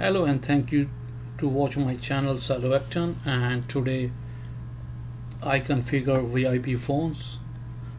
hello and thank you to watch my channel Salovecton and today I configure VIP phones.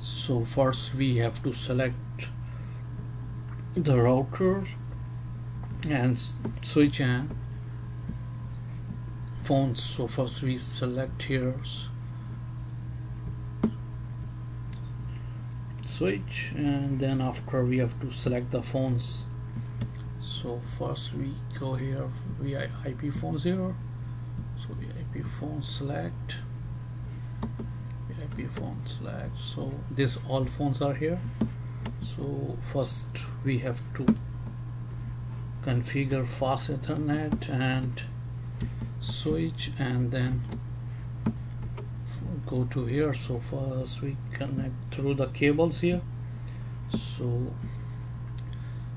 So first we have to select the router and switch and phones. So first we select here switch and then after we have to select the phones so first we go here VIP phone 0 so VIP phone select. VIP phone select. So this all phones are here. So first we have to configure fast ethernet and switch and then go to here. So first we connect through the cables here. So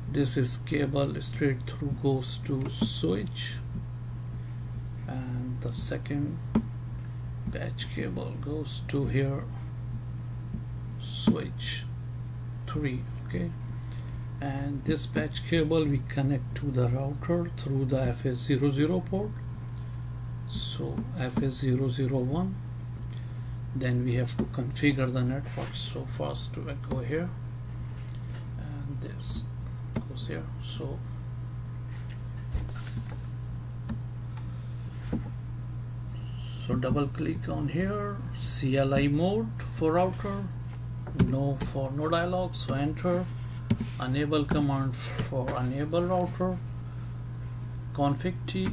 this is cable straight through goes to switch. And the second patch cable goes to here. Switch 3 okay? And this patch cable we connect to the router through the FS00 port. So FS001 then we have to configure the network so first we go here. And this goes here so. So double click on here CLI mode for router no for no dialog so enter. Enable command for enable router. Config t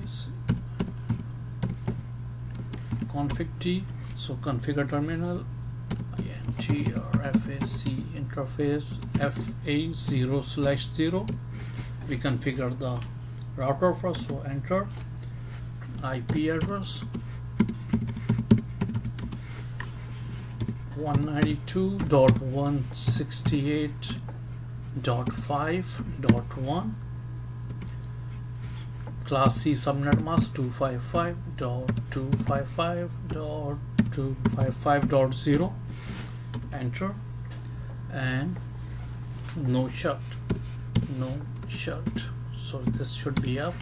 config t so configure terminal int or fac interface fa0 slash 0 we configure the router first so enter. IP address. 192.168.5.1 class C subnet mask 255.255.255.0 enter and no shut no shut so this should be up.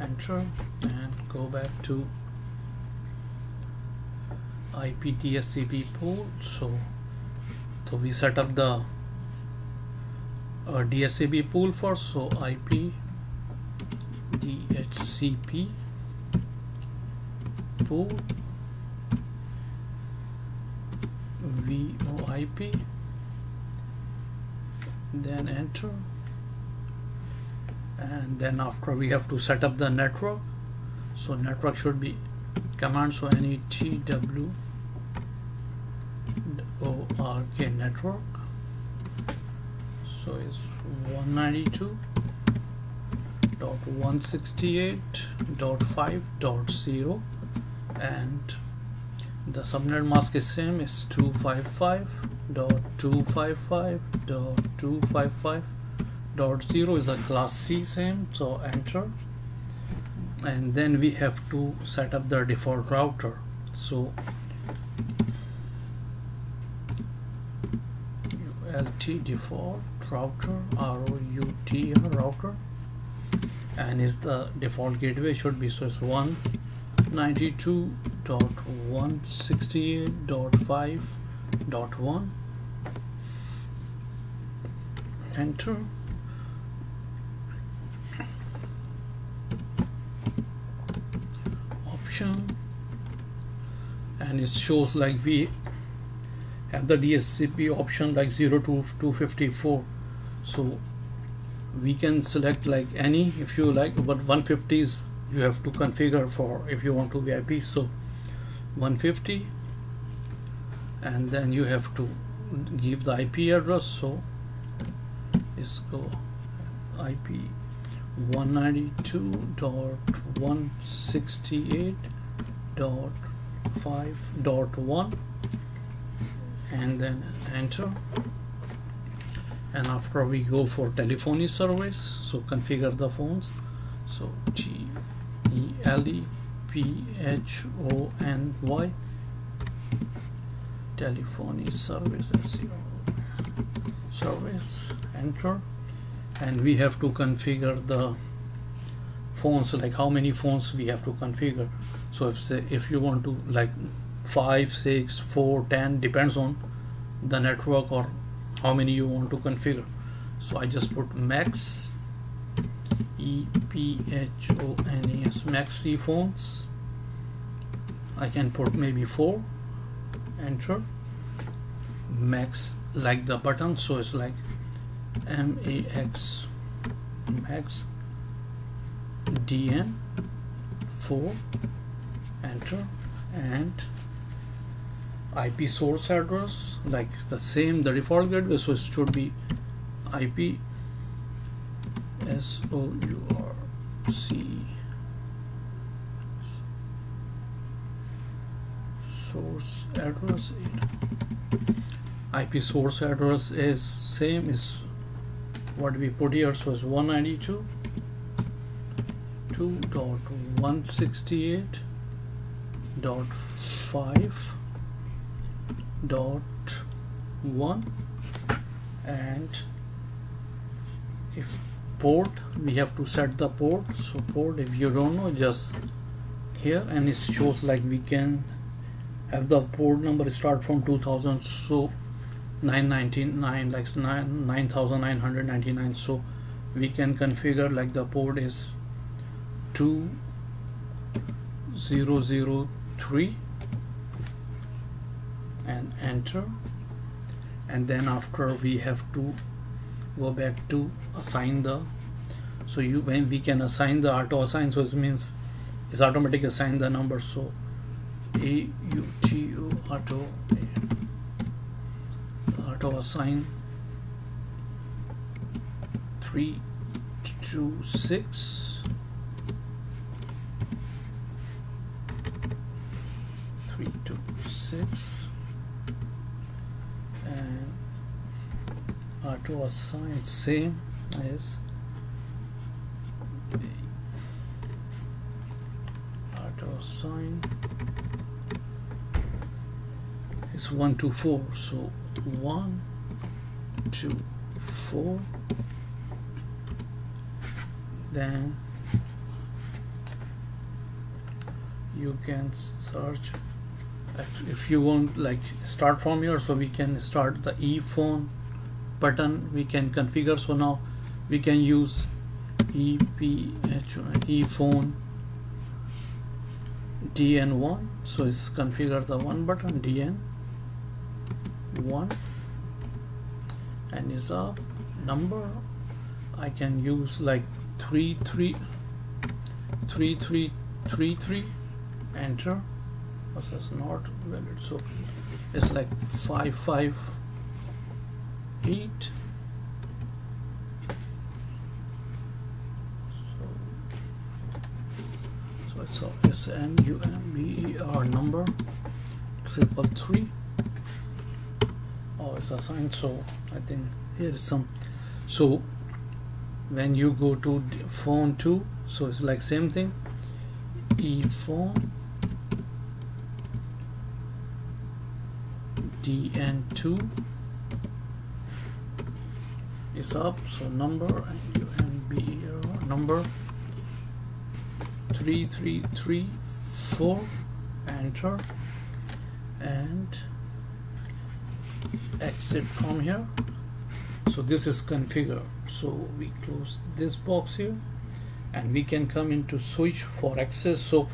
Enter and go back to IP DHCP pool so so we set up the uh, DHCP pool for so IP DHCP pool VOIP then enter and then after we have to set up the network so network should be command so netw org network. So it's 192.168.5.0 and the subnet mask is same is 255.255.255.0 is a class C same so enter. And then we have to set up the default router. So LT default router ROUT router. And is the default gateway should be so it's 192.168.5.1 enter. Option. And it shows like we have the DHCP option like 0 to 254 so we can select like any if you like but 150s you have to configure for if you want to VIP so 150 and then you have to give the IP address so let's go IP 192.168.5.1 and then enter. And after we go for telephony service so configure the phones. So T E L E P H O N Y. Telephony service service enter. And we have to configure the phones like how many phones we have to configure. So if say if you want to like 5 6 4 10 depends on the network or how many you want to configure. So I just put max E P H O N E S max C phones I can put maybe 4 enter. Max like the button so it's like M A X max DN 4 enter and IP source address like the same the default gateway so it should be IP S O U R C source address IP source address is same is what we put here so it's 192 2.168 dot 5 dot 1 and if port we have to set the port. So port if you don't know just here and it shows like we can have the port number start from 2000 so 999 like 9 9999 so we can configure like the port is 2003 and enter. And then after we have to go back to assign the so you when we can assign the auto assign so it means it's automatic assign the number. So a u t u auto auto assign 326 326 and auto assign same as auto assign is 124 so 1 2 4 then you can search. If, if you want like start from here so we can start the e phone button. We can configure. So now we can use EPH e phone DN1 so it's configure the one button DN1 and is a number. I can use like 3333 enter. This is not valid. So it's like 558 so it's a S N U M B E R number. Triple three oh it's assigned so I think here is some so when you go to phone 2 so it's like same thing. E phone dn2 is up so number and UNB number 3334 enter and exit from here. So this is configure so we close this box here and we can come into switch for access. So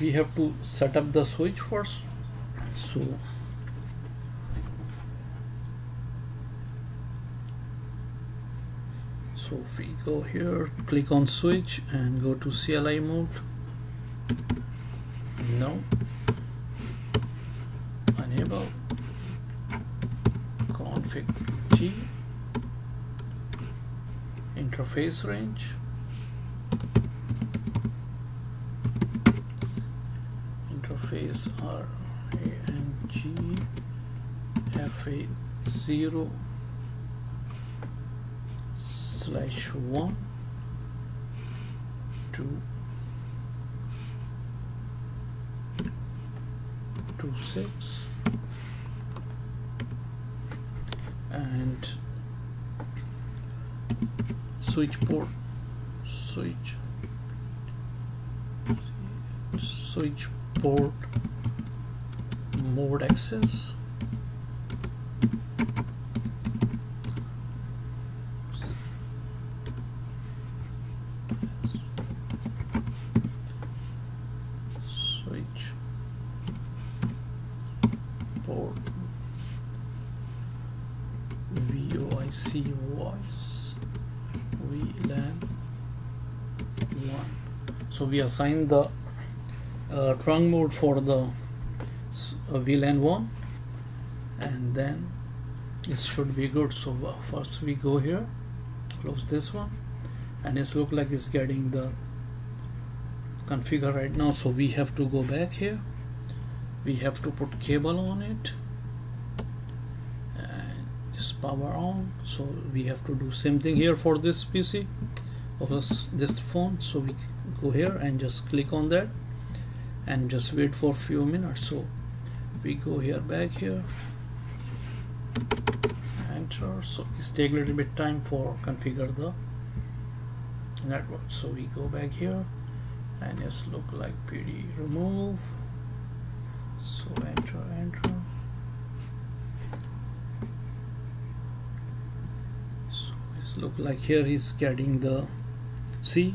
we have to set up the switch first. So so if we go here click on switch and go to CLI mode. No. Enable config T interface range? Interface R A N G F A 0 slash 1 2 2 6 and switch port switch switch port mode access switch port VoIC voice VLAN 1 so we assign the uh, trunk mode for the uh, VLAN 1 and then it should be good. So uh, first we go here close this one. And it's look like it's getting the configure right now. So we have to go back here. We have to put cable on it power on. So we have to do same thing here for this PC or this phone. So we go here and just click on that and just wait for few minutes. So we go here back here. Enter. So it's take a little bit time for configure the network. So we go back here and it's look like PD remove. So enter enter look like here he's getting the C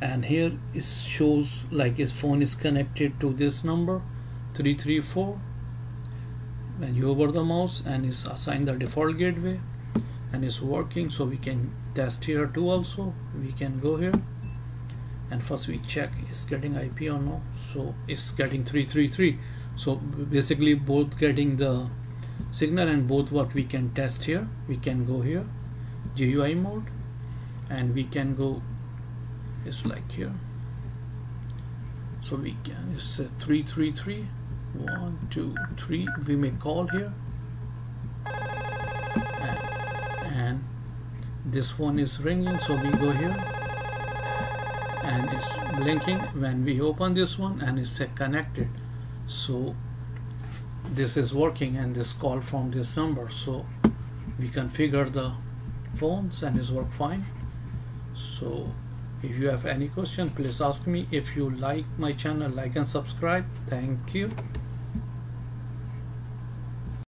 and here it shows like his phone is connected to this number 334 when you hover the mouse and it's assigned the default gateway and it's working so we can test here too also. We can go here and first we check is getting IP or no. So it's getting 333 so basically both getting the signal and both what we can test here. We can go here GUI mode and we can go it's like here. So we can it's a 333 one two three. We may call here. And, and this one is ringing so we go here. And it's blinking when we open this one and it's connected. So this is working and this call from this number. So we configure the phones and it's work fine. So if you have any question please ask me. If you like my channel like and subscribe. Thank you